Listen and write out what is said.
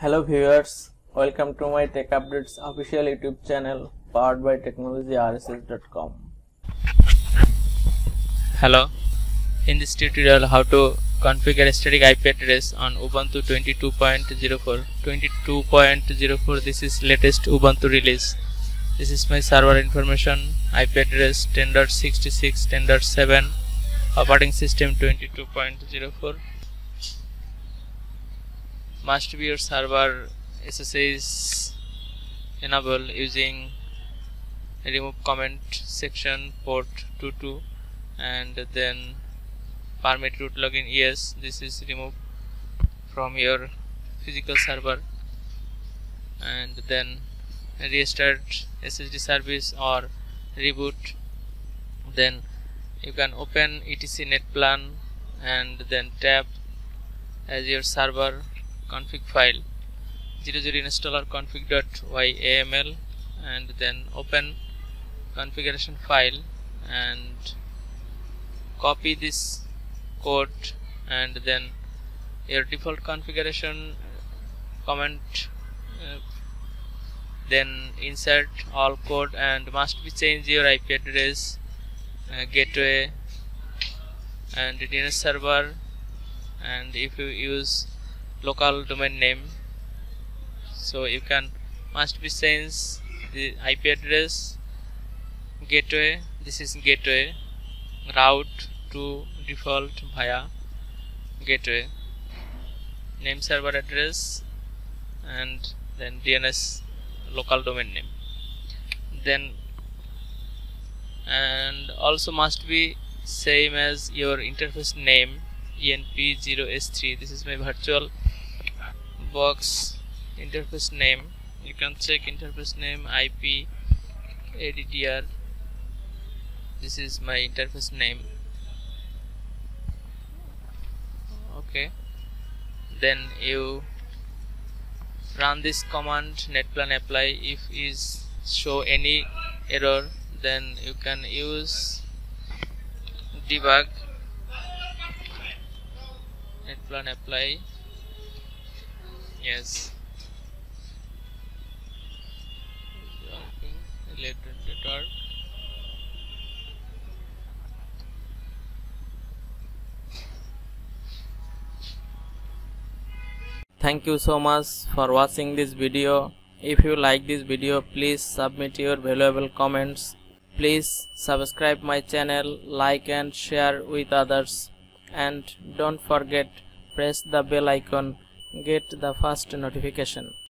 Hello viewers, welcome to my Tech Updates official YouTube channel powered by technologyrss.com. Hello, in this tutorial how to configure a static IP address on Ubuntu 22.04. 22.04 this is latest Ubuntu release. This is my server information, IP address 10.66, 10.7, operating system 22.04 must be your server SSH enable using remove comment section port 22 and then permit root login yes this is removed from your physical server. And then restart SSD service or reboot then you can open etc net plan and then tap as your server config file 00 installer config.yaml and then open configuration file and copy this code and then your default configuration comment uh, then insert all code and must be change your IP address uh, gateway and DNS server and if you use local domain name. So you can must be change the IP address gateway this is gateway route to default via gateway. Name server address and then DNS local domain name. Then and also must be same as your interface name enp0s3 this is my virtual box interface name. You can check interface name IP ADDR this is my interface name. Okay. Then you run this command netplan apply. If is show any error then you can use debug netplan apply yes Thank you so much for watching this video. If you like this video, please submit your valuable comments. Please subscribe my channel, like and share with others. And don't forget press the bell icon get the first notification